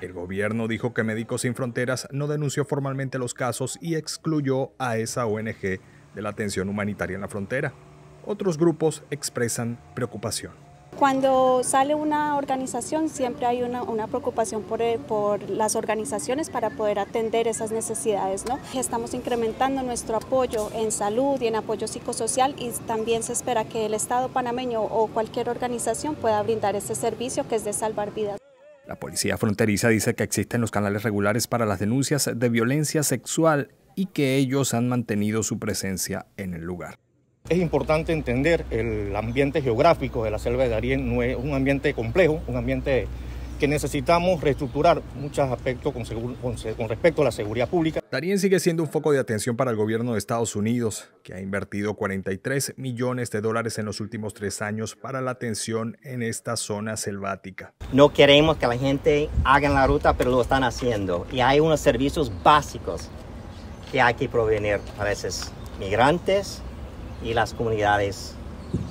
El gobierno dijo que Médicos Sin Fronteras no denunció formalmente los casos y excluyó a esa ONG de la atención humanitaria en la frontera. Otros grupos expresan preocupación. Cuando sale una organización siempre hay una, preocupación por, eh, por, las organizaciones para poder atender esas necesidades. ¿no? Estamos incrementando nuestro apoyo en salud y en apoyo psicosocial y también se espera que el Estado panameño o cualquier organización pueda brindar ese servicio que es de salvar vidas. La policía fronteriza dice que existen los canales regulares para las denuncias de violencia sexual y que ellos han mantenido su presencia en el lugar. Es importante entender el ambiente geográfico de la selva de Darién, no es un ambiente complejo, un ambiente que necesitamos reestructurar muchos aspectos con, con, respecto a la seguridad pública. Darién sigue siendo un foco de atención para el gobierno de Estados Unidos, que ha invertido 43 millones de dólares en los últimos tres años para la atención en esta zona selvática. No queremos que la gente haga la ruta, pero lo están haciendo. Y hay unos servicios básicos que hay que proveer a esos migrantes y las comunidades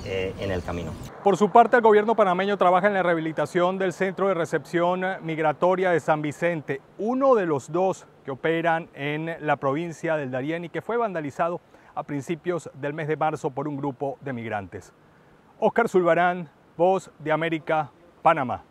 eh, en el camino. Por su parte, el gobierno panameño trabaja en la rehabilitación del Centro de Recepción Migratoria de San Vicente, uno de los dos que operan en la provincia del Darién y que fue vandalizado a principios del mes de marzo por un grupo de migrantes. Oscar Zulbarán, Voz de América, Panamá.